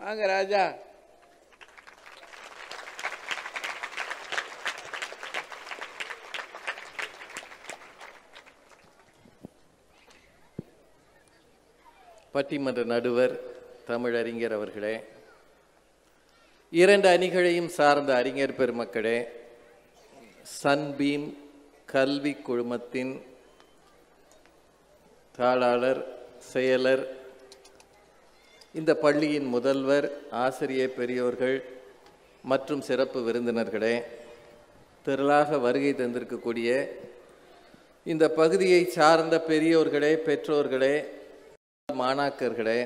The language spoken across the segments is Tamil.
வாங்க ராஜா. பட்டிமன்ற நடுவர் தமிழறிஞர் அவர்களே இரண்டு அணிகளையும் சார்ந்த அறிஞர் பெருமக்களே சன்பீம் கல்வி குழுமத்தின் தாளாளர் செயலர் இந்த பள்ளியின் முதல்வர் ஆசிரியர் பெரியோர்கள் மற்றும் சிறப்பு விருந்தினர்களே திரளாக வருகை தந்திருக்கக்கூடிய இந்த பகுதியை சார்ந்த பெரியோர்களே பெற்றோர்களே மாணாக்கர்களே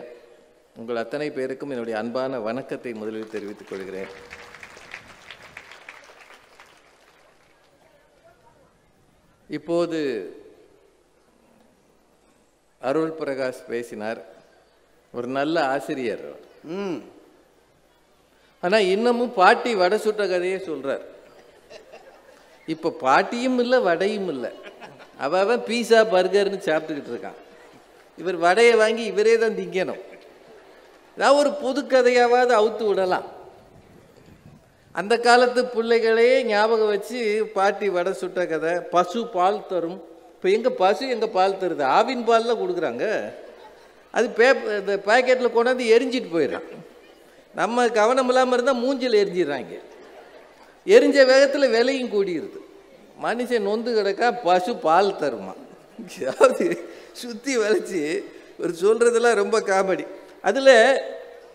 உங்கள் அத்தனை பேருக்கும் என்னுடைய அன்பான வணக்கத்தை முதலில் தெரிவித்துக் கொள்கிறேன். இப்போது அருள் பிரகாஷ் பேசினார். ஒரு நல்ல ஆசிரியர். ம். ஆனா இன்னமும் பாட்டி வடை சுட்ட கதையே சொல்றார். இப்ப பாட்டியும் இல்லை வடையும் இல்லை. அவ அவன் பீஸா பர்கர்னு சாப்பிட்டுக்கிட்டு இருக்கான். இவர் வடையை வாங்கி இவரே தான் திங்கணும். ஏதாவது ஒரு புது கதையாவது அவுத்து விடலாம். அந்த காலத்து பிள்ளைகளையே ஞாபகம் வச்சு பாட்டி வடை சுட்ட கதை பசு பால் தரும். இப்போ எங்க பசு எங்க பால் தருது? ஆவின் பாலில் கொடுக்குறாங்க. அது பேப் இந்த பேக்கெட்டில் கொண்டாந்து எரிஞ்சிட்டு போயிடுறான் நம்ம கவனம் இல்லாமல் இருந்தால் மூஞ்சில் எரிஞ்சிடுறாங்க. எரிஞ்ச வேகத்தில் விலையும் கூடிடுது. மனுஷன் நொந்து கிடக்கா பசு பால் தருமா? அதாவது சுற்றி வளைச்சி ஒரு சொல்கிறதெல்லாம் ரொம்ப காமெடி. அதில்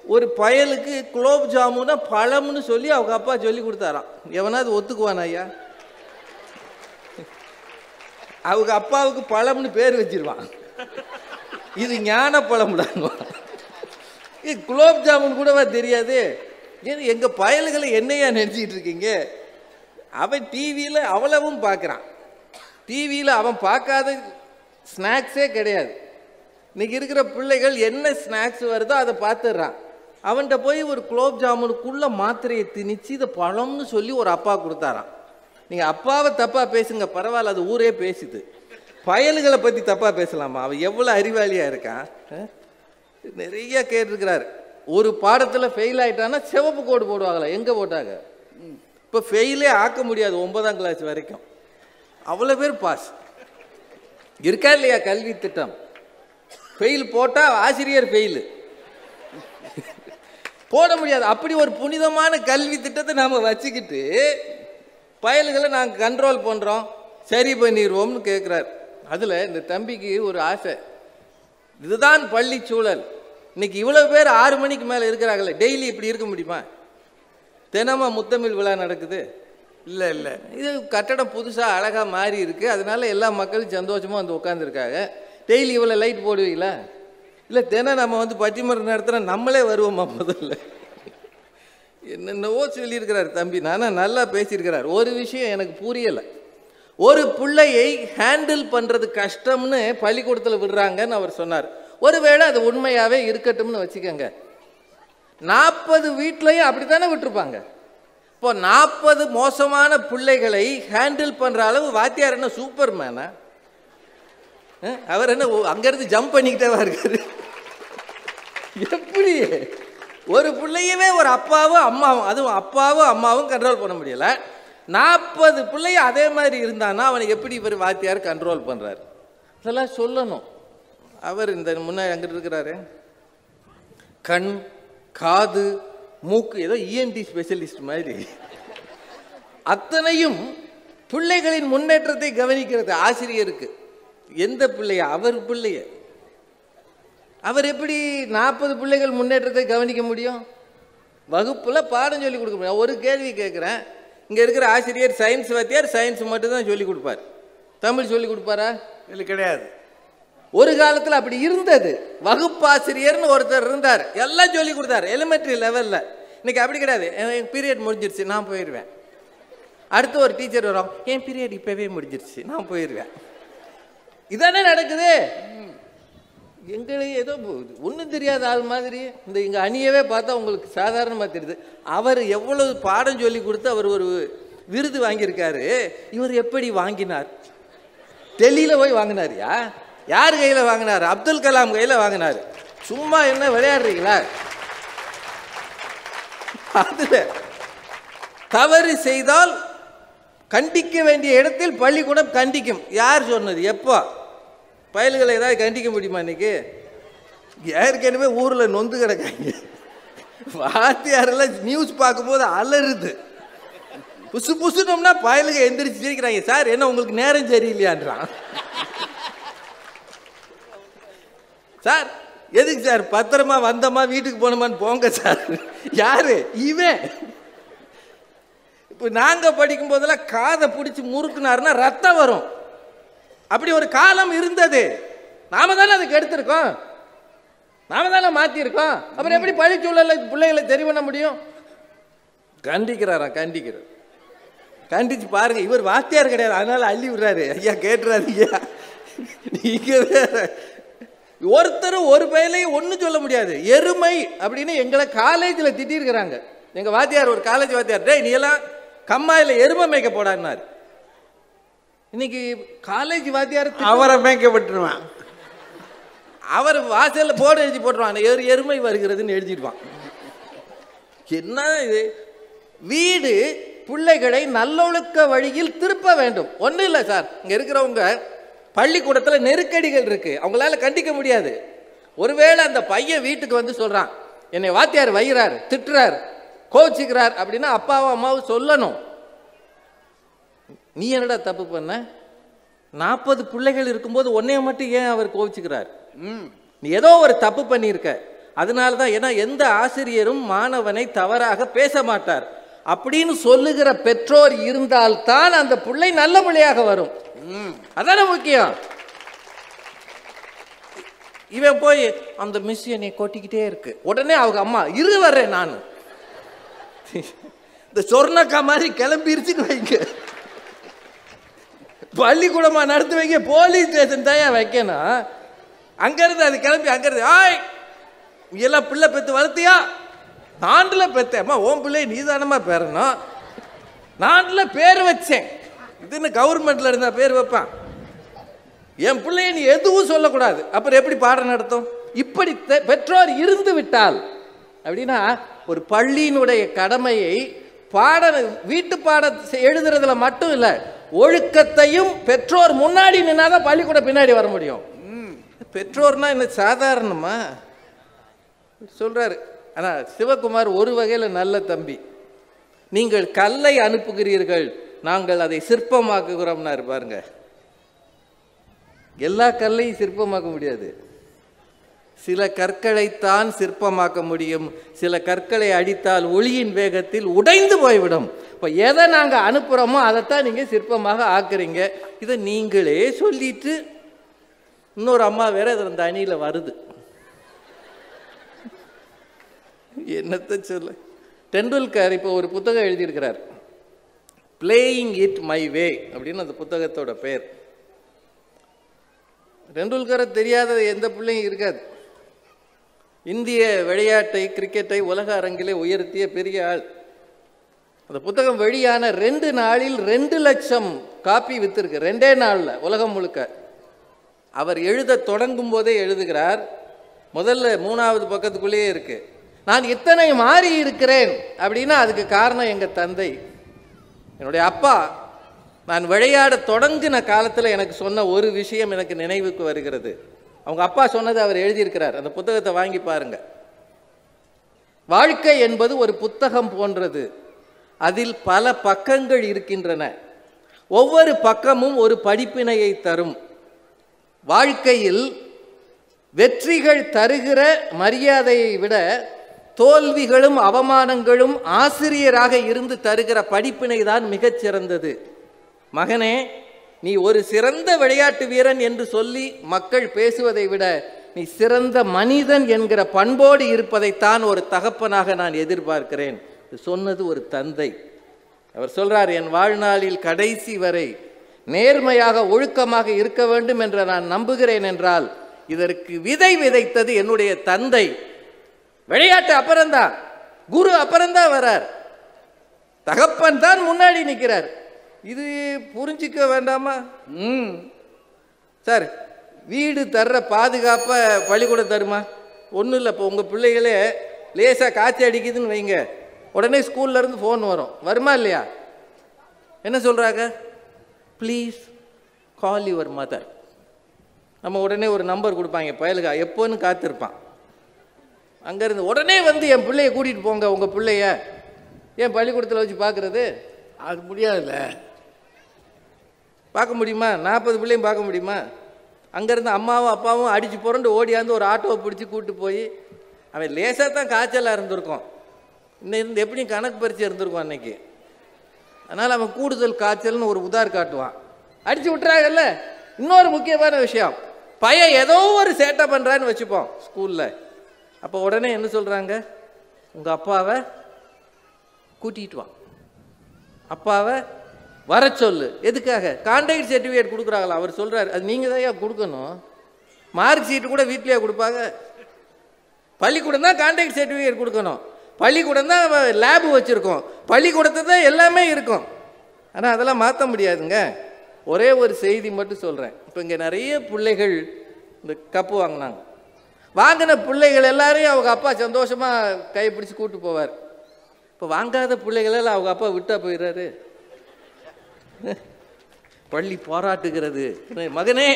ஒரு பயலுக்கு குலோப் ஜாமுனா பழம்னு சொல்லி அவங்க அப்பா சொல்லி கொடுத்தாராம். எவனாவது ஒத்துக்குவானா ஐயா? அவங்க அப்பாவுக்கு பழம்னு பேர் வச்சிருவான். இது ஞான பழம்டான்னுவான் இது குலோப் ஜாமுன் கூடவா தெரியாது? ஏன் எங்கள் பயல்களை என்னையா நினச்சிக்கிட்டு இருக்கீங்க அவன் டிவியில் அவ்வளவும் பார்க்குறான் டிவியில் அவன் பார்க்காத ஸ்நாக்ஸே கிடையாது. இன்னைக்கு இருக்கிற பிள்ளைகள் என்ன ஸ்நாக்ஸ் வருதோ அதை பார்த்துடுறான் அவன்கிட்ட போய் ஒரு குலோப் ஜாமுனுக்குள்ள மாத்திரையை திணிச்சு இதை பழம்னு சொல்லி ஒரு அப்பா கொடுத்தாரான் நீங்கள் அப்பாவை தப்பாக பேசுங்க பரவாயில்ல அது ஊரே பேசுது. பயல்களை பற்றி தப்பாக பேசலாமா? அவன் எவ்வளோ அறிவாளியாக இருக்கான்? நிறைய கேட்டிருக்கிறார். ஒரு பாடத்தில் ஃபெயில் ஆகிட்டான்னா சிவப்பு கோடு போடுவாங்களா எங்கே போட்டாங்க? இப்போ ஃபெயிலே ஆக்க முடியாது ஒன்பதாம் கிளாஸ் வரைக்கும். அவ்வளோ பேர் பாஸ் இருக்கா இல்லையா கல்வி திட்டம்? ஃபெயில் போட்டால் ஆசிரியர் ஃபெயிலு போட முடியாது. அப்படி ஒரு புனிதமான கல்வி திட்டத்தை நாம் வச்சுக்கிட்டு பயல்களை நாங்கள் கண்ட்ரோல் பண்ணுறோம் சரி பண்ணிடுவோம்னு கேட்குறாரு அதில் இந்த தம்பிக்கு ஒரு ஆசை. இதுதான் பள்ளி சூழல். இன்னைக்கு இவ்வளோ பேர் ஆறு மணிக்கு மேலே இருக்கிறாங்களே டெய்லி இப்படி இருக்க முடியுமா? தினமும் முத்தமிழ் விழா நடக்குது. இல்லை இல்லை. இது கட்டடம் புதுசாக அழகாக மாறி இருக்குது அதனால எல்லா மக்களும் சந்தோஷமாக வந்து உட்காந்துருக்காங்க டெய்லி இவ்வளோ லைட் போடுவீங்களா? இல்லை தினம் நம்ம வந்து பட்டிமரம் நடத்துகிற நம்மளே வருவோமா முதல்ல? என்னென்னவோ சொல்லியிருக்கிறார் தம்பி. நானும் நல்லா பேசியிருக்கிறார். ஒரு விஷயம் எனக்கு புரியலை. ஒரு பிள்ளையை ஹேண்டில் பண்ணுறது கஷ்டம்னு பள்ளிக்கூடத்தில் விடுறாங்கன்னு அவர் சொன்னார். ஒருவேளை அது உண்மையாகவே இருக்கட்டும்னு வச்சுக்கோங்க. நாற்பது வீட்லையும் அப்படி தானே விட்டுருப்பாங்க. இப்போ நாற்பது மோசமான பிள்ளைகளை ஹேண்டில் பண்ணுற அளவு வாத்தியார் என்ன சூப்பர் மேனா அவர் என்ன ஓ- அங்கேருந்து ஜம்ப் பண்ணிக்கிட்டேவா இருக்காரு? எப்படி ஒரு பிள்ளையவே ஒரு அப்பாவும் அம்மாவும் அதுவும் அப்பாவும் அம்மாவும் கண்ட்ரோல் பண்ண முடியலை. நாற்பது பிள்ளைய அதே மாதிரி இருந்தான்னா அவனை எப்படி இவர் வாத்தியார் கண்ட்ரோல் பண்ணுறாரு இதெல்லாம் சொல்லணும். அவர் இந்த முன்னாடி அங்கிட்டு இருக்கிறாரு. கண் காது மூக்கு ஏதோ இஎன்டி ஸ்பெஷலிஸ்ட் மாதிரி. அத்தனையும் பிள்ளைகளின் முன்னேற்றத்தை கவனிக்கிறது ஆசிரியருக்கு. எந்த பிள்ளைய? அவர் பிள்ளைய. அவர் எப்படி நாற்பது பிள்ளைகள் முன்னேற்றத்தை கவனிக்க முடியும்? வகுப்பில் பாடம் சொல்லி கொடுக்க முடியும். ஒரு கேள்வி கேட்குறேன். இங்கே இருக்கிற ஆசிரியர் சயின்ஸ் வாத்தியார் சயின்ஸ் மட்டும்தான் சொல்லி கொடுப்பார். தமிழ் சொல்லி கொடுப்பாரா? இல்லை கிடையாது. ஒரு காலத்தில் அப்படி இருந்தது. வகுப்பாசிரியர்னு ஒருத்தர் இருந்தார். எல்லாம் சொல்லி கொடுத்தாரு. எலிமெண்ட்ரி லெவலில் இன்னைக்கு அப்படி கிடையாது. எனக்கு பீரியட் முடிஞ்சிருச்சு நான் போயிடுவேன் அடுத்து ஒரு டீச்சர் வரும் என் பீரியட் இப்போவே முடிஞ்சிருச்சு நான் போயிடுவேன் இதானே நடக்குது? எங்களுக்கு ஏதோ ஒன்றும் தெரியாத ஆள் மாதிரி. இந்த எங்கள் அணியவே பார்த்தா உங்களுக்கு சாதாரணமாக தெரியுது. அவர் எவ்வளவு பாடம் சொல்லி கொடுத்து அவர் ஒரு விருது வாங்கியிருக்காரு. இவர் எப்படி வாங்கினார்? டெல்லியில் போய் வாங்கினாரியா யார் கையில் வாங்கினார்? அப்துல் கலாம் கையில் வாங்கினார். சும்மா என்ன விளையாடுறீங்களா? அதில் தவறு செய்தால் கண்டிக்க வேண்டிய இடத்தில் பள்ளிக்கூடம் கண்டிக்கும். யார் சொன்னது? எப்போ? பயல்களை ஏதாவது கண்டிக்க முடியுமா இன்னைக்கு? ஏற்கனவே ஊரில் நொந்து கிடக்காங்க? வாத்தியாரெல்லாம் நியூஸ் பார்க்கும்போது அலறுது. புசு புசுனோம்னா பயலுக எந்திரிச்சு சிரிக்கிறாங்க. சார் என்ன உங்களுக்கு நேரம் சரியில்லையான்றான். சார் எதுக்கு சார்? பத்திரமா வந்தோமா வீட்டுக்கு போனோமான்னு போங்க சார். யாரு? இவன். இப்போ நாங்கள் படிக்கும் போதெல்லாம் காதை பிடிச்சி முறுக்குனாருன்னா ரத்தம் வரும். அப்படி ஒரு காலம் இருந்தது. நாம தானே அதுக்கு எடுத்திருக்கோம். நாம தானே மாற்றிருக்கோம் அப்புறம் எப்படி பழிச்சூழல பிள்ளைகளை சரி பண்ண முடியும்? கண்டிக்கிறாரா கண்டிக்கிறார். கண்டிச்சு பாருங்க இவர் வாத்தியார் கிடையாது. அதனால அள்ளி விடுறாரு. ஐயா கேட்டுறாரு ஐயா நீங்க ஒருத்தரும் ஒரு பையலையும் ஒன்றும் சொல்ல முடியாது. எருமை அப்படின்னு எங்களை காலேஜில் திட்டிருக்கிறாங்க. எங்கள் வாத்தியார் ஒரு காலேஜ் வாத்தியார் டே நீ எல்லாம் கம்மாயில் எருமை மேய்க்க போடான்னாரு. இன்னைக்கு காலேஜ் வாத்தியார் அவரை மேய்க்கப்பட்டுருவான் அவர் வாசல்ல போர்டு எழுதி போட்டுருவான். எரு எருமை வருகிறதுன்னு எழுதிடுவான். என்ன இது? வீடு பிள்ளைகளை நல்லொழுக்க வழியில் திருப்ப வேண்டும். ஒன்றும் இல்லை சார். இங்கே இருக்கிறவங்க பள்ளிக்கூடத்தில் நெருக்கடிகள் இருக்கு. அவங்களால கண்டிக்க முடியாது. ஒருவேளை அந்த பையன் வீட்டுக்கு வந்து சொல்றான் என்னை வாத்தியார் வைகிறார் திட்டுறார் கோச்சிக்கிறார் அப்படின்னா அப்பாவும் அம்மாவும் சொல்லணும். நீ என்னடா தப்பு பண்ண? நாற்பது பிள்ளைகள் இருக்கும்போது உன்னைய மட்டும் ஏன் அவர் கோவிச்சுக்கிறார்? நீ ஏதோ ஒரு தப்பு பண்ணியிருக்க. அதனால தான் ஏன்னா எந்த ஆசிரியரும் மாணவனை தவறாக பேச மாட்டார். அப்படின்னு சொல்லுகிற பெற்றோர் இருந்தால்தான் அந்த பிள்ளை நல்ல பிள்ளையாக வரும். அதானே முக்கியம். இவன் போய் அந்த மிஸ் என்னை கொட்டிக்கிட்டே இருக்கு. உடனே அவங்க அம்மா இரு வர்றேன் நான். இந்த சொர்ணக்கா மாதிரி கிளம்பிருச்சுன்னு வைங்க. பள்ளிக்கூடமா நடத்து வைக்க போலீஸ் ஸ்டேஷன் தான் வைக்கணும் அங்கிருந்து அது கிளம்பி அங்கிருந்து ஆய் எல்லாம் பிள்ளை பெற்று வளர்த்தியா? நாண்டில் பெத்தேம்மா ஓம் பிள்ளை நீதானமா பேரணும் நாண்டில் பேர் வச்சேன். இதுன்னு கவர்மெண்ட்ல இருந்தா பேர் வைப்பான். என் பிள்ளைய நீ எதுவும் சொல்லக்கூடாது. அப்புறம் எப்படி பாடம் நடத்தும்? இப்படி பெற்றோர் இருந்து விட்டால் அப்படின்னா ஒரு பள்ளியினுடைய கடமையை பாட வீட்டு பாட எழுதுறதுல மட்டும் இல்லை ஒழுக்கத்தையும் பெற்றோர் முன்னாடி நின்னாதான் பள்ளிக்கூடம் பின்னாடி வர முடியும். பெற்றோர்னா என்ன சாதாரணமா? சொல்றாரு. ஆனால் சிவகுமார் ஒரு வகையில் நல்ல தம்பி. நீங்கள் கல்லை அனுப்புகிறீர்கள். நாங்கள் அதை சிற்பமாக்குகிறோம்னா பாருங்க. எல்லா கல்லையும் சிற்பமாக்க முடியாது. சில கற்களைத்தான் சிற்பமாக்க முடியும். சில கற்களை அடித்தால் ஒளியின் வேகத்தில் உடைந்து போய்விடும். இப்போ எதை நாங்கள் அனுப்புகிறோமோ அதைத்தான் நீங்கள் சிற்பமாக ஆக்குறீங்க. இதை நீங்களே சொல்லிட்டு இன்னொரு அம்மா வேற இது அந்த அணியில் வருது. என்னத்தை சொல்ல? டெண்டுல்கர் இப்போ ஒரு புத்தகம் எழுதியிருக்கிறார். பிளேயிங் இட் மை வே அப்படின்னு அந்த புத்தகத்தோட பேர். டெண்டுல்கரை தெரியாத எந்த பிள்ளையும் இருக்காது. இந்திய விளையாட்டை கிரிக்கெட்டை உலக அரங்கிலே உயர்த்திய பெரிய ஆள். அந்த புத்தகம் வெளியான ரெண்டு நாளில் ரெண்டு லட்சம் காப்பி வித்திருக்கு. ரெண்டே நாளில் உலகம் முழுக்க. அவர் எழுத தொடங்கும் போதே எழுதுகிறார் முதல்ல மூணாவது பக்கத்துக்குள்ளேயே இருக்கு. நான் இத்தனை மாறி இருக்கிறேன் அப்படின்னா அதுக்கு காரணம் எங்கள் தந்தை. என்னுடைய அப்பா நான் விளையாட தொடங்கின காலத்தில் எனக்கு சொன்ன ஒரு விஷயம் எனக்கு நினைவுக்கு வருகிறது. அவங்க அப்பா சொன்னதை அவர் எழுதியிருக்கிறார். அந்த புத்தகத்தை வாங்கி பாருங்க. வாழ்க்கை என்பது ஒரு புத்தகம் போன்றது. அதில் பல பக்கங்கள் இருக்கின்றன. ஒவ்வொரு பக்கமும் ஒரு படிப்பினையை தரும். வாழ்க்கையில் வெற்றிகள் தருகிற மரியாதையை விட தோல்விகளும் அவமானங்களும் ஆசிரியராக இருந்து தருகிற படிப்பினை தான் மிகச்சிறந்தது. மகனே நீ ஒரு சிறந்த விளையாட்டு வீரன் என்று சொல்லி மக்கள் பேசுவதை விட நீ சிறந்த மனிதன் என்கிற பண்போடு இருப்பதைத்தான் ஒரு தகப்பனாக நான் எதிர்பார்க்கிறேன். சொன்னது ஒரு தந்தை. அவர் சொல்றார் என் வாழ்நாளில் கடைசி வரை நேர்மையாக ஒழுக்கமாக இருக்க வேண்டும் என்று நான் நம்புகிறேன் என்றால் இதற்கு விதை விதைத்தது என்னுடைய தந்தை. விளையாட்டு அப்புறம்தான். குரு அப்புறம்தான் வரார் தகப்பன் தான் முன்னாடி நிற்கிறார். இது புரிஞ்சிக்க வேண்டாமா? ம். சார் வீடு தர்ற பாதுகாப்பை பள்ளிக்கூடம் தருமா? ஒன்றும் இல்லை இப்போ உங்கள் பிள்ளைகளே லேசாக காய்ச்சி அடிக்குதுன்னு வைங்க. உடனே ஸ்கூல்லேருந்து ஃபோன் வரும். வருமா இல்லையா? என்ன சொல்கிறாங்க ப்ளீஸ் கால் யுவர் மதர் நம்ம உடனே ஒரு நம்பர் கொடுப்பாங்க. பயலுக்கா எப்போன்னு காத்திருப்பான். அங்கேருந்து உடனே வந்து என் பிள்ளைய கூட்டிகிட்டு போங்க உங்கள் பிள்ளைய. ஏன் பள்ளிக்கூடத்தில் வச்சு பார்க்குறது அது முடியாதுல்ல. பார்க்க முடியுமா? நாற்பது பிள்ளையும் பார்க்க முடியுமா? அங்கேருந்து அம்மாவும் அப்பாவும் அடித்து புரண்டு ஓடியாந்து ஒரு ஆட்டோவை பிடிச்சி கூப்பிட்டு போய் அவன் லேசாக தான் காய்ச்சலாக இருந்திருக்கோம். இன்னும் இருந்து எப்படியும் கணக்கு பறிச்சு இருந்திருக்கும் அன்னைக்கு. அதனால் அவன் கூடுதல் காய்ச்சல்னு ஒரு உதார் காட்டுவான். அடித்து விட்டுறாங்கல்ல? இன்னொரு முக்கியமான விஷயம். பையன் ஏதோ ஒரு சேட்டை பண்ணுறான்னு வச்சுப்போம் ஸ்கூலில். அப்போ உடனே என்ன சொல்கிறாங்க உங்கள் அப்பாவை கூட்டிகிட்டு வா. அப்பாவை வர சொல்லு எதுக்காக? கான்டாக்ட் சர்டிஃபிகேட் கொடுக்குறாங்களா? அவர் சொல்கிறார் அது நீங்கள் தான் கொடுக்கணும். மார்க் ஷீட்டு கூட வீட்லேயே கொடுப்பாங்க. பள்ளிக்கூடம் தான் கான்டாக்ட் சர்டிஃபிகேட் கொடுக்கணும். பள்ளிக்கூடம் தான் லேபு வச்சுருக்கோம். பள்ளிக்கூடத்தை தான் எல்லாமே இருக்கும். ஆனால் அதெல்லாம் மாற்ற முடியாதுங்க. ஒரே ஒரு செய்தி மட்டும் சொல்கிறேன் இப்போ இங்கே நிறைய பிள்ளைகள் இந்த கப்பு வாங்கினாங்க. வாங்கின பிள்ளைகள் எல்லாரையும் அவங்க அப்பா சந்தோஷமாக கைப்பிடிச்சு கூப்பிட்டு போவார். இப்போ வாங்காத பிள்ளைகளெல்லாம் அவங்க அப்பா விட்டா போயிடுறாரு. பள்ளி பாராட்டுகிறது. மகனே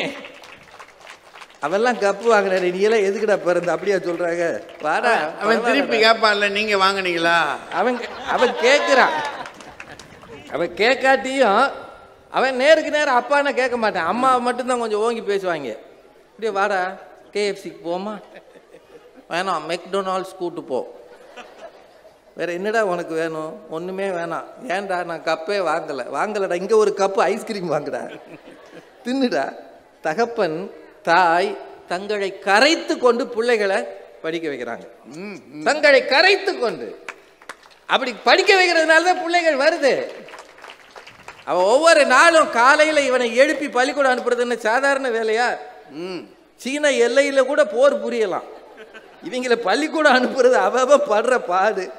அவெல்லாம் கப்பு வாங்கினாரு நீ எல்லாம் எதுக்குடா பிறந்த? அப்படியா சொல்றாங்க. வாடா அவன் திருப்பி கேட்பான்ல நீங்க வாங்குனீங்களா? அவன் அவன் கேட்குறான் அவன் கேட்காட்டியும் அவன் நேருக்கு நேரம் அப்பான்னு கேட்க மாட்டான். அம்மாவை மட்டும்தான் கொஞ்சம் ஓங்கி பேசுவாங்க. அப்படியே வாடா கேஎஃப்சிக்கு போமா வேணாம் மெக்டொனால்ட்ஸ் கூட்டு போ. வேற என்னடா உனக்கு வேணும்? ஒன்றுமே வேணாம். ஏன்டா நான் கப்பே வாங்கலை? வாங்கலடா இங்கே ஒரு கப்பு ஐஸ்கிரீம் வாங்குடா. தின்னுடா. தகப்பன் தாய் தங்களை கரைத்து கொண்டு பிள்ளைகளை படிக்க வைக்கிறாங்க. தங்களை கரைத்து கொண்டு. அப்படி படிக்க வைக்கிறதுனால தான் பிள்ளைகள் வருது. அவன் ஒவ்வொரு நாளும் காலையில் இவனை எழுப்பி பள்ளிக்கூடம் அனுப்புறதுன்னு சாதாரண வேலையா? ம். சீன எல்லையில் கூட போர் புரியலாம். இவங்கள பள்ளிக்கூடம் அனுப்புறது அவ அவ படுற பாடு.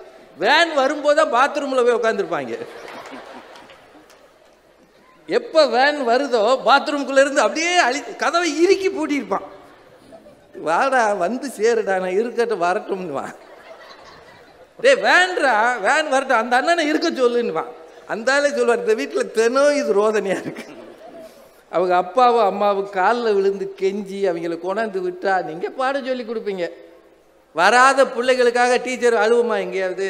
வேன் வரும்போது தான் பாத்ரூமில் போய் உட்காந்துருப்பாங்க எப்போ வேன் வருதோ பாத்ரூம்குள்ள இருந்து அப்படியே அழி கதவை இறுக்கி பூட்டியிருப்பான். வாடா வந்து சேருடா நான் இருக்கட்டும் வரட்டும்னுவான். டேய் வேன்டா வேன் வரட்டும் அந்த அண்ணனை இருக்க சொல்லுன்னுவான். அந்த ஆளே சொல்லுவார் இந்த வீட்டில் தினம் இது ரோதனையாக இருக்கு. அவங்க அப்பாவும் அம்மாவும் காலில் விழுந்து கெஞ்சி அவங்கள கொண்டாந்து விட்டா நீங்கள் பாடம் சொல்லி கொடுப்பீங்க. வராத பிள்ளைகளுக்காக டீச்சர் அழுவுமா எங்கேயாவது?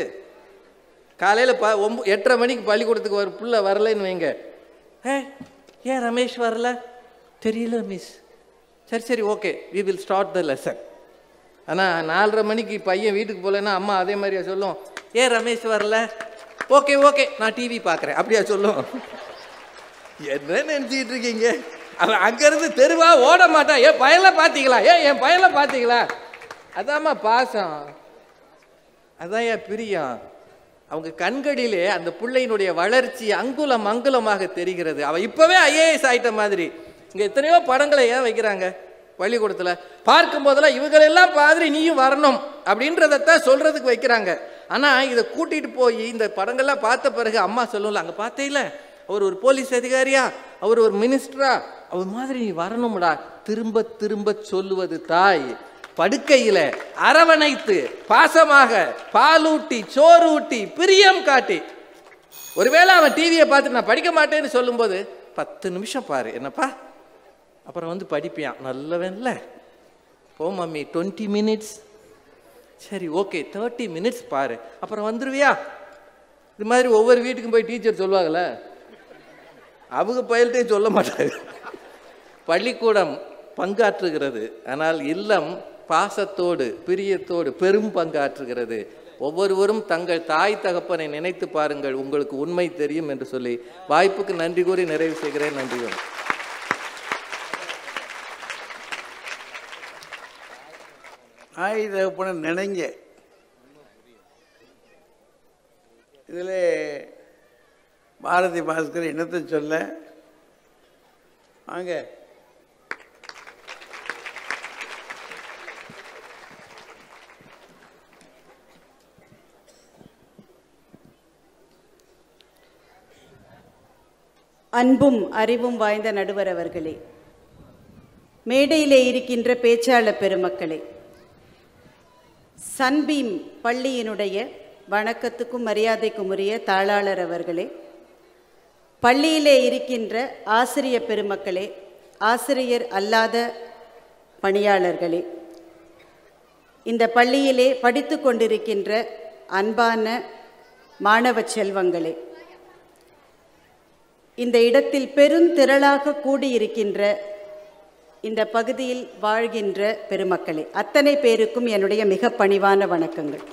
காலையில் ப ஒம்ப எட்டரை மணிக்கு பள்ளிக்கூடத்துக்கு ஒரு புள்ள வரலைன்னு வைங்க. ஏ ஏன் ரமேஷ் வரல? தெரியல மிஸ் சரி சரி okay we will start the lesson ஆனால் நாலரை மணிக்கு பையன் வீட்டுக்கு போகலன்னா அம்மா அதே மாதிரியா சொல்லும். ஏன் ரமேஷ் வரல? ஓகே ஓகே நான் டிவி பார்க்குறேன். அப்படியா சொல்லும். என்ன நினச்சிக்கிட்டு இருக்கீங்க? அவன் அங்கேருந்து தெருவா ஓட மாட்டான். ஏன் பயனில் பார்த்தீங்களா? ஏன் என் பயனில் பார்த்தீங்களா? அதாம்மா பாசம். அதான் என் பிரியம். அவங்க கண்களிலே அந்த பிள்ளையினுடைய வளர்ச்சி அங்குலம் அங்குலமாக தெரிகிறது. அவ இப்பவே ஐஏஎஸ் ஆயிட்ட மாதிரி. இங்க எத்தனையோ படங்களை ஏன் வைக்கிறாங்க? பள்ளிக்கூடத்தில். பார்க்கும் போதெல்லாம் இவங்களெல்லாம் மாதிரி நீயும் வரணும் அப்படின்றதத்தான் சொல்றதுக்கு வைக்கிறாங்க. ஆனா இதை கூட்டிட்டு போய் இந்த படங்கள்லாம் பார்த்த பிறகு அம்மா சொல்லும்ல அங்க பார்த்தேல அவர் ஒரு போலீஸ் அதிகாரியா? அவர் ஒரு மினிஸ்டரா? அவர் மாதிரி நீ வரணும்டா. திரும்ப திரும்ப சொல்லுவது தாய். படுக்கையில அரவணைத்து பாசமாக பாலூட்டி சோறு ஊட்டி பிரியம் காட்டி. ஒருவேளை அவன் டிவியை பார்த்து நான் படிக்க மாட்டேன்னு சொல்லும்போது பத்து நிமிஷம் பாரு என்னப்பா? அப்புறம் வந்து படிப்பியான். நல்லவன்ல. போ மம்மி டுவெண்ட்டி மினிட்ஸ் சரி ஓகே தேர்ட்டி மினிட்ஸ் பாரு. அப்புறம் வந்துருவியா? இது மாதிரி ஒவ்வொரு வீட்டுக்கும் போய் டீச்சர் சொல்லுவாங்கல்ல. அவங்க பயில்கிட்டையும் சொல்ல மாட்டாங்க. பள்ளிக்கூடம் பங்காற்றுகிறது. ஆனால் இல்லம் பாசத்தோடு பிரியத்தோடு பெரும் பங்காற்றுகிறது. ஒவ்வொருவரும் தங்கள் தாய் தகப்பனை நினைத்து பாருங்கள் உங்களுக்கு உண்மை தெரியும் என்று சொல்லி வாய்ப்புக்கு நன்றி கூறி நிறைவு செய்கிறேன். நன்றி. வணக்கம் தகப்பனை நினைங்க. இதில் பாரதி பாஸ்கர் என்னத்தை சொல்ல? வாங்க. அன்பும் அறிவும் வாய்ந்த நடுவர் அவர்களே. மேடையிலே இருக்கின்ற பேச்சாளர் பெருமக்களே. சன்பீம் பள்ளியினுடைய வணக்கத்துக்கும் மரியாதைக்கும் உரிய தாளாளர் அவர்களே. பள்ளியிலே இருக்கின்ற ஆசிரிய பெருமக்களே ஆசிரியர் அல்லாத பணியாளர்களே. இந்த பள்ளியிலே படித்து கொண்டிருக்கின்ற அன்பான மாணவ செல்வங்களே. இந்த இடத்தில் பெருந்திரளாக கூடியிருக்கின்ற இந்த பகுதியில் வாழ்கின்ற பெருமக்களே அத்தனை பேருக்கும் என்னுடைய மிக பணிவான வணக்கங்கள்.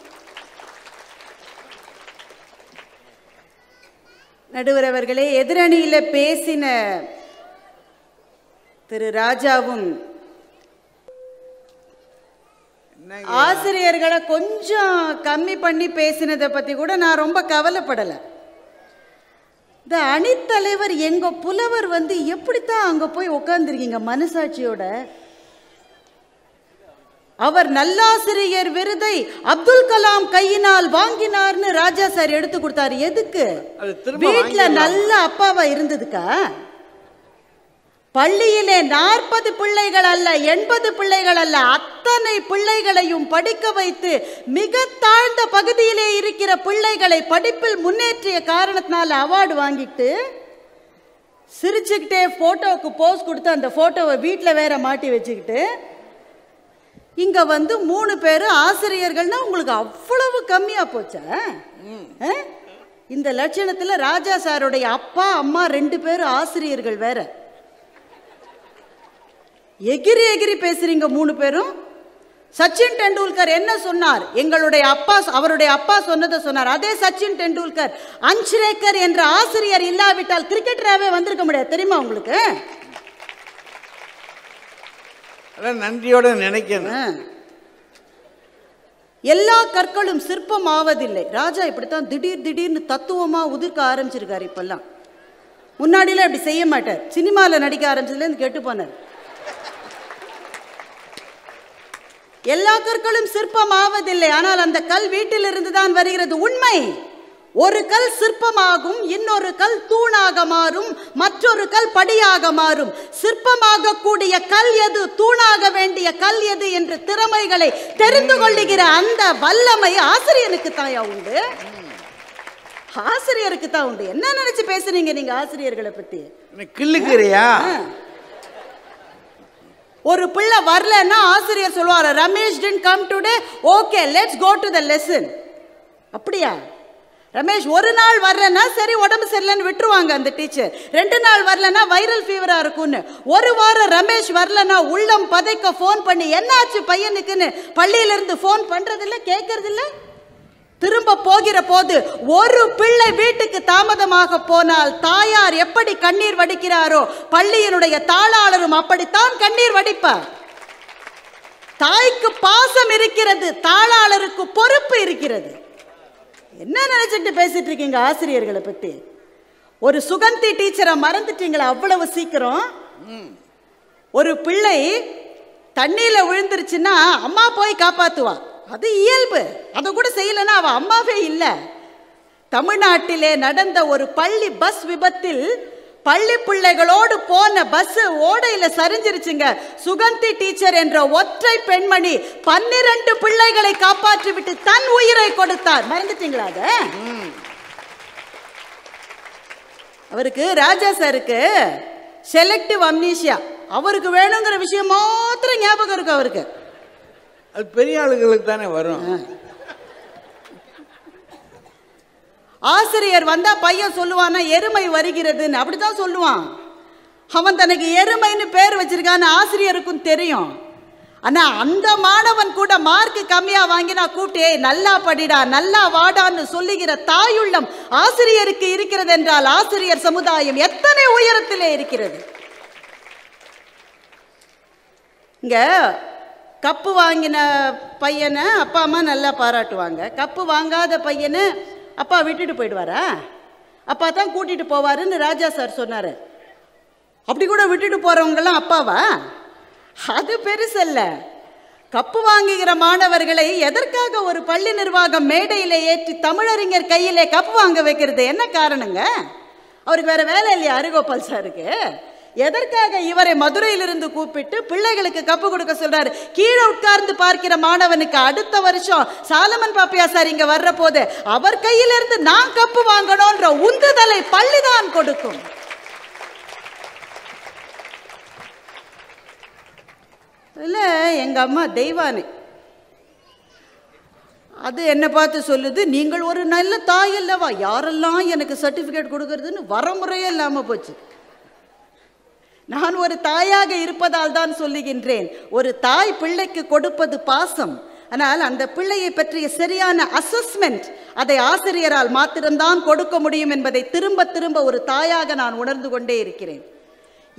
நடுவர் அவர்களே எதிரணியில் பேசின திரு ராஜாவும் ஆசிரியர்களை கொஞ்சம் கம்மி பண்ணி பேசினதை பற்றி கூட நான் ரொம்ப கவலைப்படலை. இந்த அணித்தலைவர் எங்க புலவர் வந்து எப்படித்தான் அங்க போய் உட்காந்துருக்கீங்க மனசாட்சியோட? அவர் நல்லாசிரியர் விருதை அப்துல் கலாம் கையினால் வாங்கினார்னு ராஜா சார் எடுத்து கொடுத்தாரு. எதுக்கு? வீட்டுல. நல்ல அப்பாவா இருந்ததுக்கா? பள்ளியிலே நாற்பது பிள்ளைகள் அல்ல எண்பது பிள்ளைகள் அல்ல அத்தனை பிள்ளைகளையும் படிக்க வைத்து மிக தாழ்ந்த பகுதியிலே இருக்கிற பிள்ளைகளை படிப்பில் முன்னேற்றிய காரணத்தினால அவார்டு வாங்கிட்டு சிரிச்சுக்கிட்டே போட்டோவுக்கு போஸ் கொடுத்து அந்த போட்டோவை வீட்டில் வேற மாட்டி வச்சுக்கிட்டு இங்க வந்து மூணு பேர் ஆசிரியர்கள்னா உங்களுக்கு அவ்வளவு கம்மியா போச்சா? இந்த லட்சணத்துல ராஜா சாருடைய அப்பா அம்மா ரெண்டு பேரும் ஆசிரியர்கள் வேற. எகிரி எகிரி பேசுறீங்க மூணு பேரும். சச்சின் டெண்டுல்கர் என்ன சொன்னார்? எங்களுடைய அப்பா அவருடைய அப்பா சொன்னதை சொன்னார். அதே சச்சின் டெண்டுல்கர் அன்ஷ்ரேக்கர் என்ற ஆசிரியர் இல்லாவிட்டால் கிரிக்கெட்டராகவே வந்திருக்க முடியாது. தெரியுமா உங்களுக்கு? நன்றியோட நினைக்கணும் ஆ. எல்லா கற்களும் சிற்பம் ஆவதில்லை. ராஜா இப்படித்தான் திடீர் திடீர்னு தத்துவமா உதிர்க்க ஆரம்பிச்சிருக்காரு இப்பெல்லாம். முன்னாடிலாம் இப்படி செய்ய மாட்டார். சினிமாவில் நடிக்க ஆரம்பிச்சதுலேருந்து கெட்டு போனார். எல்லா கற்களும் சிற்பம் ஆவதில்லை ஆனால் அந்த கல் வீட்டிலிருந்து தான் வருகிறது. உண்மை. ஒரு கல் சிற்பமாகும் இன்னொரு கல் தூணாக மாறும் மற்றொரு கல் படியாக மாறும். சிற்பமாக கூடிய கல் எது? தூணாக வேண்டிய கல் எது என்று திறமைகளை தெரிந்து கொள்ளுகிற அந்த வல்லமை ஆசிரியனுக்கு தாயா உண்டு? ஆசிரியருக்கு தான் உண்டு. என்ன நினைச்சு பேசுறீங்க நீங்க ஆசிரியர்களை பத்தி? கிள்ளுக்கிறியா ஒரு பிள்ளை வரலன்னா ஆசிரியர் சொல்லுவார் Ramesh didn't come today okay let's go to the lesson அப்படியா? ரமேஷ் ஒரு நாள் வரலன்னா சரி உடம்பு சரியில்லைன்னு விட்டுருவாங்க அந்த டீச்சர் ரெண்டு நாள் வரலன்னா வைரல் ஃபீவராக இருக்கும்னு. ஒரு வாரம் ரமேஷ் வரலன்னா உள்ளம் பதைக்க ஃபோன் பண்ணி என்னாச்சு பையனுக்குன்னு? பள்ளியிலேருந்து ஃபோன் பண்ணுறதில்ல கேட்கறதில்ல. திரும்ப போகிற போது ஒரு பிள்ளை வீட்டுக்கு தாமதமாக போனால் தாயார் எப்படி கண்ணீர் வடிக்கிறாரோ பள்ளியினுடைய தாளாளரும் அப்படித்தான் கண்ணீர் வடிப்பார். தாய்க்கு பாசம் இருக்கிறது தாளாளருக்கு பொறுப்பு இருக்கிறது. என்ன நினைச்சிட்டு பேசிட்டு இருக்கீங்க ஆசிரியர்களை பத்தி? ஒரு சுகந்தி டீச்சரை மறந்துட்டீங்களா அவ்வளவு சீக்கிரம்? ஒரு பிள்ளை தண்ணியில விழுந்துருச்சுன்னா அம்மா போய் காப்பாத்துவா. அது இயல்பு. அதை கூட செய்யலைன்னா அவள் அம்மாவே இல்லை. தமிழ்நாட்டிலே நடந்த ஒரு பள்ளி பஸ் விபத்தில் பள்ளி பிள்ளைகளோடு போன பஸ் ஓடையில சரிஞ்சிருச்சுங்க. சுகந்தி டீச்சர் என்ற ஒற்றை பெண்மணி பன்னிரண்டு பிள்ளைகளை காப்பாற்றி விட்டு தன் உயிரை கொடுத்தார். மறந்துட்டீங்களா அத? அவருக்கு ராஜா சாருக்கு செலக்டிவ் அம்னீஷியா அவருக்கு வேணுங்கிற விஷயம் மாத்திரம் ஞாபகம் இருக்கு அவருக்கு. அது பெரிய ஆளுங்களுக்கு தானே வரும். ஆசிரியர் வந்தா பையன் சொல்லுவானா எருமை வருகிறதுன்னு. அப்படிதான் சொல்லுவான். அவன் தனக்கு எருமைன்னு பேர் வச்சிருக்கான்னு ஆசிரியருக்கும் தெரியும். ஆனா அந்த மாணவன் கூட மார்க் கம்மியா வாங்கினா கூப்பிட்டு நல்லா படிடா நல்லா வாடான்னு சொல்லுகிற தாயுள்ளம் ஆசிரியருக்கு இருக்கிறது என்றால் ஆசிரியர் சமுதாயம் எத்தனை உயரத்திலே இருக்கிறது? இங்க கப்பு வாங்கின பையனை அப்பா அம்மா நல்லா பாராட்டுவாங்க. கப்பு வாங்காத பையனை அப்பா விட்டுட்டு போயிடுவாரா? அப்பா தான் கூட்டிட்டு போவாருன்னு ராஜா சார் சொன்னார். அப்படி கூட விட்டுட்டு போகிறவங்கெல்லாம் அப்பாவா? அது பெருசல்ல. கப்பு வாங்குகிற மாணவர்களை எதற்காக ஒரு பள்ளி நிர்வாகம் மேடையில் ஏற்றி தமிழறிஞர் கையிலே கப்பு வாங்க வைக்கிறது? என்ன காரணங்க? அவருக்கு வேற வேலை இல்லையா அருகோபால் சாருக்கு? எதற்காக இவரை மதுரையிலிருந்து கூப்பிட்டு பிள்ளைகளுக்கு கப்பு கொடுக்க சொல்றாரு? கீழே உட்கார்ந்து பார்க்கிற மாணவனுக்கு அடுத்த வருஷம் சாலமன் பாப்பியா சார் இங்க வர்ற போது அவர் கையிலிருந்து நான் கப்பு வாங்கணும்ன்ற உந்துதலை பள்ளிதான் கொடுக்கும். இல்லை எங்க அம்மா தெய்வானே. அது என்னை பார்த்து சொல்லுது? நீங்கள் ஒரு நல்ல தாய் அல்லவா? யாரெல்லாம் எனக்கு சர்டிஃபிகேட் கொடுக்கறதுன்னு வரமுறையே இல்லாமல் போச்சு. நான் ஒரு தாயாக இருப்பதால் தான் சொல்லுகின்றேன். ஒரு தாய் பிள்ளைக்கு கொடுப்பது பாசம். ஆனால் அந்த பிள்ளையை பற்றிய சரியான அசஸ்மெண்ட் அதை ஆசிரியரால் மாத்திரம்தான் கொடுக்க முடியும் என்பதை திரும்ப திரும்ப ஒரு தாயாக நான் உணர்ந்து கொண்டே இருக்கிறேன்.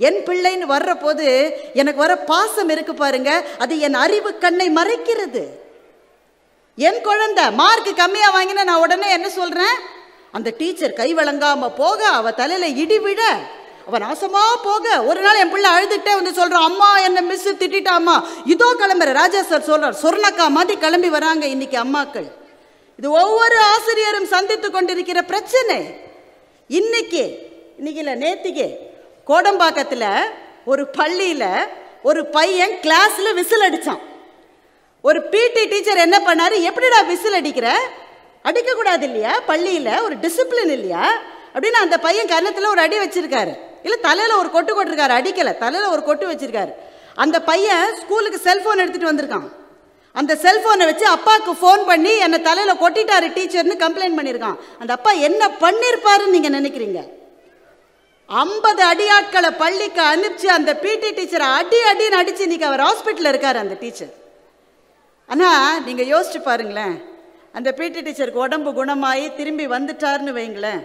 என் பிள்ளைன்னு வர்ற போது எனக்கு வர பாசம் இருக்கு பாருங்க. அது என் அறிவு கண்ணை மறைக்கிறது. என் குழந்தை மார்க் கம்மியா வாங்கினா நான் உடனே என்ன சொல்றேன்? அந்த டீச்சர் கை வழங்காம போக அவ தலையில இடி விழ அவன் நாசமாக போக. ஒரு நாள் என் பிள்ளை அழுதுகிட்டே வந்து சொல்கிறான் அம்மா என்ன மிஸ் திட்டாம்மா இதோ கிளம்புற. ராஜா சார் சொல்கிறார் சொர்ணக்கா மாதிரி கிளம்பி வராங்க இன்னைக்கு அம்மாக்கள். இது ஒவ்வொரு ஆசிரியரும் சந்தித்து கொண்டிருக்கிற பிரச்சனை. இன்னைக்கு இன்னைக்கு இல்லை நேத்திக்கு கோடம்பாக்கத்தில் ஒரு பள்ளியில் ஒரு பையன் கிளாஸில் விசில் அடிச்சான். ஒரு பிடி டீச்சர் என்ன பண்ணார்? எப்படிடா விசில் அடிக்கிற? அடிக்கக்கூடாது இல்லையா? பள்ளியில் ஒரு டிசிப்ளின் இல்லையா? அப்படின்னு அந்த பையன் கன்னத்தில் ஒரு அடி வச்சிருக்காரு. இல்லை தலையில் ஒரு கொட்டு கொட்டிருக்காரு அடிக்கலை. தலையில் ஒரு கொட்டு வச்சுருக்காரு. அந்த பையன் ஸ்கூலுக்கு செல்ஃபோன் எடுத்துகிட்டு வந்திருக்கான். அந்த செல்ஃபோனை வச்சு அப்பாவுக்கு ஃபோன் பண்ணி என்னை தலையில் கொட்டிட்டாரு டீச்சர்னு கம்ப்ளைண்ட் பண்ணியிருக்கான் அந்த அப்பா என்ன பண்ணியிருப்பாருன்னு நீங்கள் நினைக்கிறீங்க? ஐம்பது அடியாட்களை பள்ளிக்கு அனுப்பிச்சு அந்த பிடி டீச்சரை அடி அடின்னு அடிச்சு இன்றைக்கி அவர் ஹாஸ்பிட்டலில் இருக்கார் அந்த டீச்சர் ஆனால் நீங்கள் யோசிச்சு பாருங்களேன். அந்த பிடி டீச்சருக்கு உடம்பு குணமாகி திரும்பி வந்துட்டாருன்னு வைங்களேன்.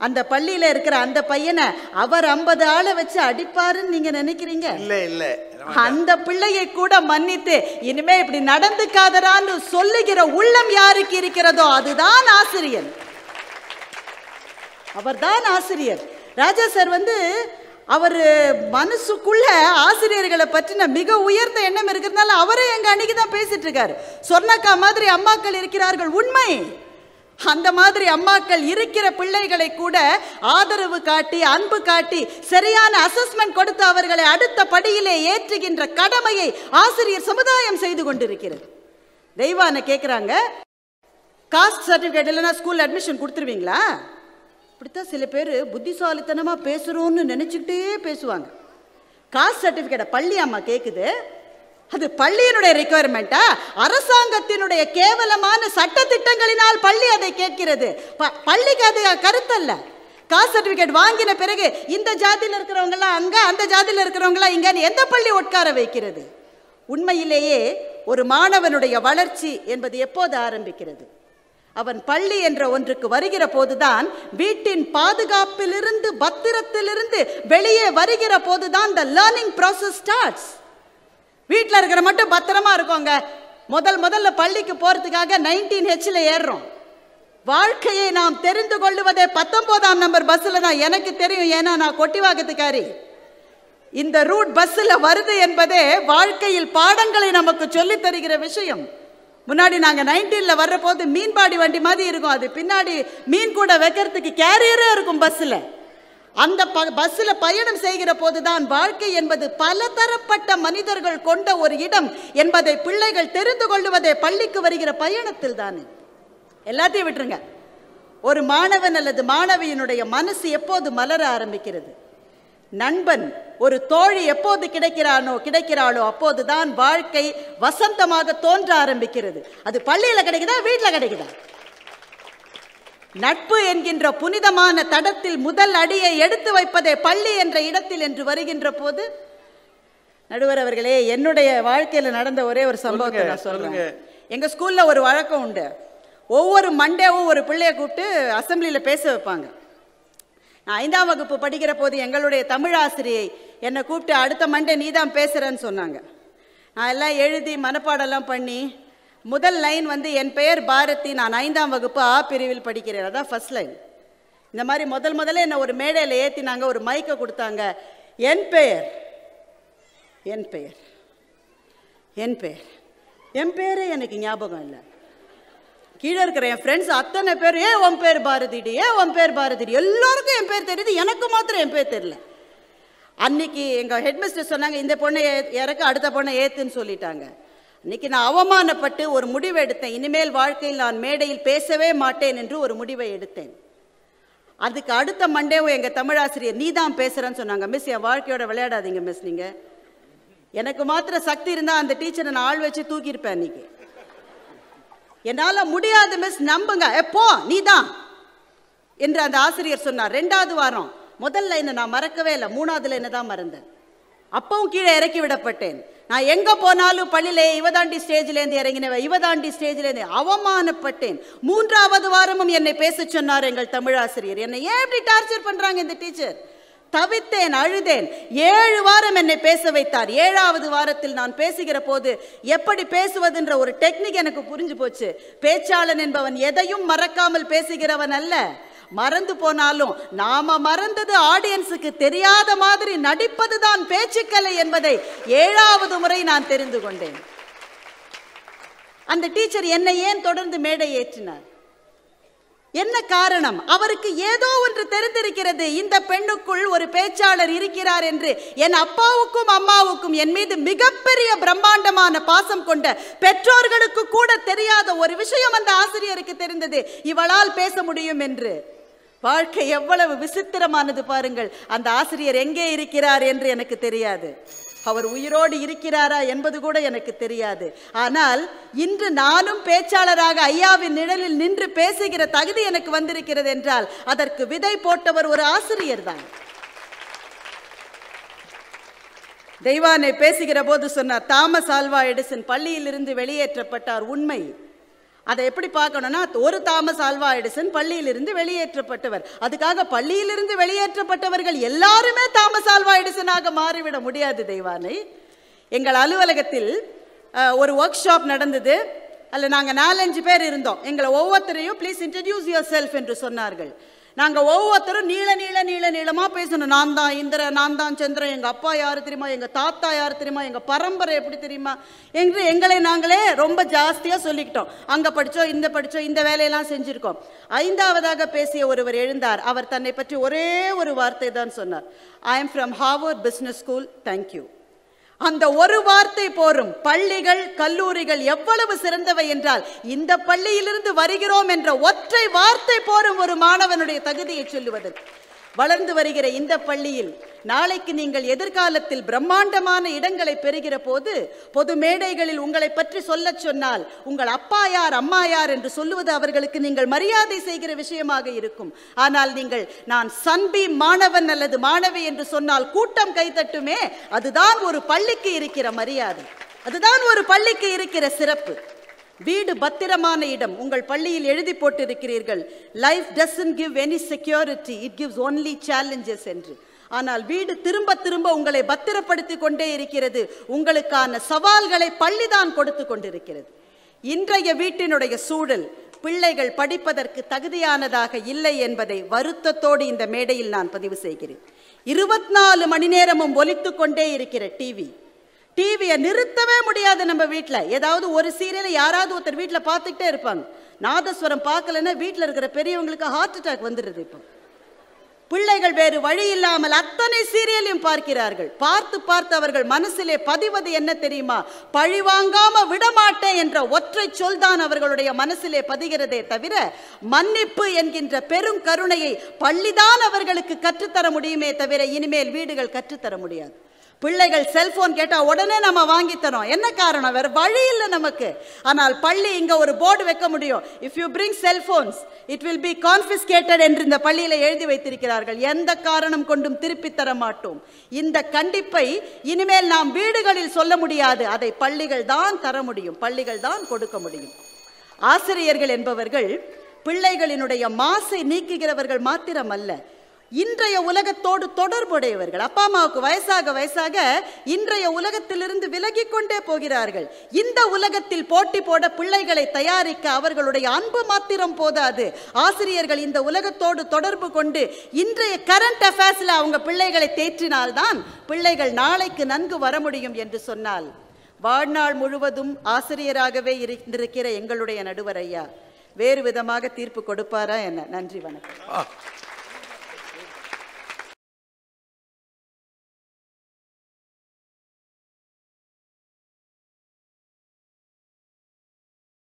அந்த பள்ளியில் இருக்கிற அந்த பையனை அவர் ஐம்பது ஆளை வச்சு அடிப்பாருன்னு நீங்கள் நினைக்கிறீங்க? இல்ல இல்ல. அந்த பிள்ளையை கூட மன்னித்து இனிமே இப்படி நடந்துக்காதடான்னு சொல்லுகிற உள்ளம் யாருக்கு இருக்கிறதோ அதுதான் ஆசிரியர். அவர்தான் ஆசிரியர். ராஜா சார் வந்து அவர் மனசுக்குள்ள ஆசிரியர்களை பற்றின மிக உயர்ந்த எண்ணம் இருக்கிறதுனால அவரே எங்க அன்னைக்கு தான் பேசிட்டு இருக்காரு. சொர்ணக்கா மாதிரி அம்மாக்கள் இருக்கிறார்கள் உண்மை. அந்த மாதிரி அம்மாக்கள் இருக்கிற பிள்ளைகளை கூட ஆதரவு காட்டி அன்பு காட்டி சரியான அசஸ்மெண்ட் கொடுத்து அவர்களை அடுத்த படியிலே ஏற்றுகின்ற கடமையை ஆசிரியர் சமுதாயம் செய்து கொண்டிருக்கிறது. தெய்வான கேட்குறாங்க காஸ்ட் சர்டிஃபிகேட் இல்லைன்னா ஸ்கூல் அட்மிஷன் கொடுத்துருவீங்களா? இப்படித்தான் சில பேர் புத்திசாலித்தனமாக பேசுகிறோன்னு நினச்சிக்கிட்டே பேசுவாங்க. காஸ்ட் சர்டிஃபிகேட்டை பள்ளி அம்மா கேட்குது அது பள்ளியினுடைய ரெக்குயர்மெண்ட்டா அரசாங்கத்தினுடைய கேவலமான சட்ட திட்டங்களினால் பள்ளி அதை கேட்கிறது. ப- பள்ளிக்கு அது கருத்தல்ல. காஸ்ட் சர்டிஃபிகேட் வாங்கின பிறகு இந்த ஜாதியில் இருக்கிறவங்களாம் அங்கே அந்த ஜாதியில் இருக்கிறவங்களாம் இங்கேன்னு எந்த பள்ளி உட்கார வைக்கிறது? உண்மையிலேயே ஒரு மாணவனுடைய வளர்ச்சி என்பது எப்போது ஆரம்பிக்கிறது? அவன் பள்ளி என்ற ஒன்றுக்கு வருகிற போதுதான் வீட்டின் பாதுகாப்பிலிருந்து பத்திரத்திலிருந்து வெளியே வருகிற போதுதான் த லேர்னிங் ப்ராசஸ் ஸ்டார்ட்ஸ் வீட்டில் இருக்கிற மட்டும் பத்திரமா இருக்கோங்க. முதல் முதல்ல பள்ளிக்கு போகிறதுக்காக நைன்டீன் ஹெச்சில் ஏறுறோம். வாழ்க்கையை நாம் தெரிந்து கொள்ளுவதே பத்தொன்பதாம் நம்பர் பஸ்ஸில் தான் எனக்கு தெரியும். ஏன்னா நான் கொட்டிவாக்கத்துக்காரி. இந்த ரூட் பஸ்ஸில் வருது என்பதே வாழ்க்கையில் பாடங்களை நமக்கு சொல்லித் தருகிற விஷயம். முன்னாடி நாங்கள் நைன்டீனில் வர்ற போது மீன்பாடி வண்டி மாதிரி இருக்கும். அது பின்னாடி மீன் கூட வைக்கிறதுக்கு கேரியரே இருக்கும் பஸ்ஸில் அந்த ப பஸ்ஸில் பயணம் செய்கிற போதுதான் வாழ்க்கை என்பது பல தரப்பட்ட மனிதர்கள் கொண்ட ஒரு இடம் என்பதை பிள்ளைகள் தெரிந்து கொள்ளுவதே பள்ளிக்கு வருகிற பயணத்தில் தானே. எல்லாத்தையும் விட்டுருங்க. ஒரு மாணவன் அல்லது மாணவியினுடைய மனசு எப்போது மலர ஆரம்பிக்கிறது? நண்பன் ஒரு தோழி எப்போது கிடைக்கிறானோ கிடைக்கிறாளோ அப்போதுதான் வாழ்க்கை வசந்தமாக தோன்ற ஆரம்பிக்கிறது. அது பள்ளியில் கிடைக்குதா வீட்டில் கிடைக்குதா? நட்பு என்கின்ற புனிதமான தடத்தில் முதல் அடியை எடுத்து வைப்பதே பள்ளி என்ற இடத்தில் என்று வருகின்ற போது நடுவர் அவர்களே என்னுடைய வாழ்க்கையில் நடந்த ஒரே ஒரு சம்பவத்தை நான் சொல்லுங்க. சொல்றேன் எங்க ஸ்கூல்ல ஒரு வழக்கம் உண்டு. ஒவ்வொரு மண்டேவும் ஒரு பிள்ளைய கூப்பிட்டு அசெம்பிளியில் பேச வைப்பாங்க. நான் ஐந்தாம் வகுப்பு படிக்கிற போது எங்களுடைய தமிழ் ஆசிரியை என்னை கூப்பிட்டு அடுத்த மண்டே நீ தான் பேசுகிறேன்னு சொன்னாங்க. நான் எல்லாம் எழுதி மனப்பாடெல்லாம் பண்ணி முதல் லைன் வந்து என் பெயர் பாரதி நான் ஐந்தாம் வகுப்பு ஆ பிரிவில் படிக்கிறேன். அதான் ஃபர்ஸ்ட் லைன் இந்த மாதிரி முதல் முதல்ல என்னை ஒரு மேடையில் ஏற்றினாங்க ஒரு மைக்கை கொடுத்தாங்க. என் பெயர். என் பெயர். என் பெயர். என் பேரே எனக்கு ஞாபகம் இல்லை. கீழே இருக்கிற என் ஃப்ரெண்ட்ஸ் அத்தனை பேர் ஏன் உன் பேர் பாரதிடி ஏன் உன் பேர் பாரதிடி எல்லாருக்கும் என் பேர் தெரியுது எனக்கு மாத்திரம் என் பேர் தெரியல. அன்னைக்கு எங்கள் ஹெட்மிஸ்டர் சொன்னாங்க இந்த பொண்ணை இறக்க அடுத்த பொண்ணை ஏற்றுன்னு சொல்லிட்டாங்க. இன்னைக்கு நான் அவமானப்பட்டு ஒரு முடிவு எடுத்தேன். இனிமேல் வாழ்க்கையில் நான் மேடையில் பேசவே மாட்டேன் என்று ஒரு முடிவை எடுத்தேன். அதுக்கு அடுத்த மண்டேவும் எங்கள் தமிழாசிரியர் நீ தான் பேசுகிறேன்னு சொன்னாங்க. மிஸ் என் வாழ்க்கையோட விளையாடாதீங்க மிஸ் நீங்கள் எனக்கு மாத்திர சக்தி இருந்தால் அந்த டீச்சரை நான் ஆள் வச்சு தூக்கியிருப்பேன் இன்னைக்கு என்னால் முடியாது மிஸ். நம்புங்க. எப்போ நீ தான் என்று அந்த ஆசிரியர் சொன்னார். ரெண்டாவது வாரம். முதல்ல என்ன நான் மறக்கவே இல்லை. மூணாவதுல என்ன தான் மறந்தேன். அப்பவும் கீழே இறக்கி விடப்பட்டேன். நான் எங்கே போனாலும் பள்ளியிலே இவதாண்டி ஸ்டேஜ்லேருந்து இறங்கினவ இவதாண்டி ஸ்டேஜ்லேருந்து அவமானப்பட்டேன். மூன்றாவது வாரமும் என்னை பேச சொன்னார் எங்கள் தமிழாசிரியர். என்னை ஏன் இப்படி டார்ச்சர் பண்ணுறாங்க இந்த டீச்சர்? தவித்தேன் அழுதேன். ஏழு வாரம் என்னை பேச வைத்தார். ஏழாவது வாரத்தில் நான் பேசுகிற போது எப்படி பேசுவதுன்ற ஒரு டெக்னிக் எனக்கு புரிஞ்சு போச்சு. பேச்சாளன் என்பவன் எதையும் மறக்காமல் பேசுகிறவன் அல்ல. மறந்து போனாலும் நாம மறந்தது ஆடியன்ஸுக்கு தெரியாத மாதிரி நடிப்பதுதான் பேச்சுக்கலை என்பதை ஏழாவது முறை நான் தெரிந்து கொண்டேன். அந்த டீச்சர் என்னை ஏன் தொடர்ந்து மேடை ஏற்றினார்? என்ன காரணம்? அவருக்கு ஏதோ ஒன்று தெரிந்திருக்கிறது. இந்த பெண்ணுக்குள் ஒரு பேச்சாளர் இருக்கிறார் என்று என் அப்பாவுக்கும் அம்மாவுக்கும் என் மீது மிகப்பெரிய பிரம்மாண்டமான பாசம் கொண்ட பெற்றோர்களுக்கு கூட தெரியாத ஒரு விஷயம் அந்த ஆசிரியருக்கு தெரிந்தது. இவளால் பேச முடியும் என்று. வாழ்க்கை எவ்வளவு விசித்திரமானது பாருங்கள். அந்த ஆசிரியர் எங்கே இருக்கிறார் என்று எனக்கு தெரியாது. அவர் உயிரோடு இருக்கிறாரா என்பது கூட எனக்கு தெரியாது. ஆனால் இன்று நானும் பேச்சாளராக ஐயாவின் நிழலில் நின்று பேசுகிற தகுதி எனக்கு வந்திருக்கிறது என்றால் அதற்கு விதை போட்டவர் ஒரு ஆசிரியர் தான். தெய்வானை பேசுகிற போது சொன்னார் தாமஸ் ஆல்வா எடிசன் பள்ளியிலிருந்து வெளியேற்றப்பட்டார் உண்மை. அதை எப்படி பார்க்கணும்னா ஒரு தாமஸ் ஆல்வா எடிசன் பள்ளியிலிருந்து வெளியேற்றப்பட்டவர். அதுக்காக பள்ளியிலிருந்து வெளியேற்றப்பட்டவர்கள் எல்லாருமே தாமஸ் ஆல்வா எடிசனாக மாறிவிட முடியாது தெய்வானை. எங்கள் அலுவலகத்தில் ஒரு ஒர்க் ஷாப் நடந்தது. அதில் நாங்கள் நாலஞ்சு பேர் இருந்தோம். எங்களை ஒவ்வொருத்தரையும் ப்ளீஸ் இன்ட்ரடியூஸ் யுவர் செல்ஃப் என்று சொன்னார்கள். நாங்கள் ஒவ்வொருத்தரும் நீள நீள நீள நீளமாக பேசணும். நான் தான் இந்திர நான் தான் சந்திரன். எங்கள் அப்பா யார் தெரியுமா? எங்கள் தாத்தா யார் தெரியுமா? எங்கள் பரம்பரை எப்படி தெரியுமா? என்று எங்களை நாங்களே ரொம்ப ஜாஸ்தியாக சொல்லிக்கிட்டோம். அங்கே படித்தோம் இந்த படித்தோம் இந்த வேலையெல்லாம் செஞ்சுருக்கோம். ஐந்தாவதாக பேசிய ஒருவர் எழுந்தார். அவர் தன்னை பற்றி ஒரே ஒரு வார்த்தை தான் சொன்னார். I am from Harvard business school thank you அந்த ஒரு வார்த்தை போரும். பள்ளிகள் கல்லூரிகள் எவ்வளவு சிறந்தவை என்றால் இந்த பள்ளியிலிருந்து வருகிறோம் என்ற ஒற்றை வார்த்தை போரும் ஒரு மாணவனுடைய தகுதியை சொல்லுவதற்கு வளர்ந்து வருகிற இந்த பள்ளியில் நாளைக்கு நீங்கள் எதிர்காலத்தில் பிரம்மாண்டமான இடங்களை பெறுகிற போது பொது மேடைகளில் உங்களை பற்றி சொல்லச் சொன்னால் உங்கள் அப்பா யார் அம்மா யார் என்று சொல்லுவது அவர்களுக்கு நீங்கள் மரியாதை செய்கிற விஷயமாக இருக்கும். ஆனால் நீங்கள் நான் சன்பி மாணவன் அல்லது மாணவி என்று சொன்னால் கூட்டம் கைத்தட்டுமே அதுதான் ஒரு பள்ளிக்கு இருக்கிற மரியாதை. அதுதான் ஒரு பள்ளிக்கு இருக்கிற சிறப்பு. வீடு பத்திரமான இடம். உங்கள் பள்ளியில் எழுதி போட்டிருக்கிறீர்கள். Life doesn't give any security it gives only challenges என்று. ஆனால் வீடு திரும்ப திரும்ப உங்களை பத்திரப்படுத்தி கொண்டே இருக்கிறது. உங்களுக்கான சவால்களை பள்ளிதான் கொடுத்து கொண்டிருக்கிறது. இன்றைய வீட்டினுடைய சூழல் பிள்ளைகள் படிப்பதற்கு தகுதியானதாக இல்லை என்பதை வருத்தத்தோடு இந்த மேடையில் நான் பதிவு செய்கிறேன். இருபத்தி நாலு மணி நேரமும் ஒலித்து கொண்டே இருக்கிற டிவி டிவியை நிறுத்தவே முடியாது நம்ம வீட்டில் ஏதாவது ஒரு சீரியலை யாராவது ஒருத்தர் வீட்டில் பார்த்துக்கிட்டே இருப்பாங்க. நாதஸ்வரம் பார்க்கலன்னா வீட்டில் இருக்கிற பெரியவங்களுக்கு ஹார்ட் அட்டாக் வந்துடுது இப்போ. பிள்ளைகள் வேறு வழி இல்லாமல் அத்தனை சீரியலையும் பார்க்கிறார்கள். பார்த்து பார்த்து அவர்கள் மனசிலே பதிவது என்ன தெரியுமா? பழிவாங்காம விடமாட்டேன் என்ற ஒற்றை சொல் தான் அவர்களுடைய மனசிலே பதிகிறதே தவிர மன்னிப்பு என்கின்ற பெரும் கருணையை பள்ளிதான் அவர்களுக்கு கற்றுத்தர முடியுமே தவிர இனிமேல் வீடுகள் கற்றுத்தர முடியாது. பிள்ளைகள் செல்போன் கேட்டால் உடனே நம்ம வாங்கித்தரோம் என்ன காரணம்? வேறு வழி இல்லை நமக்கு. ஆனால் பள்ளி இங்கே ஒரு போர்டு வைக்க முடியும். If you bring cellphones it will be confiscated என்று இந்த பள்ளியில் எழுதி வைத்திருக்கிறார்கள். எந்த காரணம் கொண்டும் திருப்பி தர மாட்டோம். இந்த கண்டிப்பை இனிமேல் நாம் வீடுகளில் சொல்ல முடியாது. அதை பள்ளிகள் தான் தர முடியும். பள்ளிகள் தான் கொடுக்க முடியும். ஆசிரியர்கள் என்பவர்கள் பிள்ளைகளினுடைய மாசை நீக்குகிறவர்கள் மாத்திரம் அல்ல இன்றைய உலகத்தோடு தொடர்புடையவர்கள். அப்பா அம்மாவுக்கு வயசாக வயசாக இன்றைய உலகத்திலிருந்து விலகி கொண்டே போகிறார்கள். இந்த உலகத்தில் போட்டி போட பிள்ளைகளை தயாரிக்க அவர்களுடைய அன்பு மாத்திரம் போதாது. ஆசிரியர்கள் இந்த உலகத்தோடு தொடர்பு கொண்டு இன்றைய கரண்ட் அஃபேர்ஸில் அவங்க பிள்ளைகளை தேற்றினால்தான் பிள்ளைகள் நாளைக்கு நன்கு வர முடியும் என்று சொன்னால் வாழ்நாள் முழுவதும் ஆசிரியராகவே இருந்திருக்கிற எங்களுடைய நடுவர் ஐயா. வேறு விதமாக தீர்ப்பு கொடுப்பாரா என்ன? நன்றி வணக்கம்.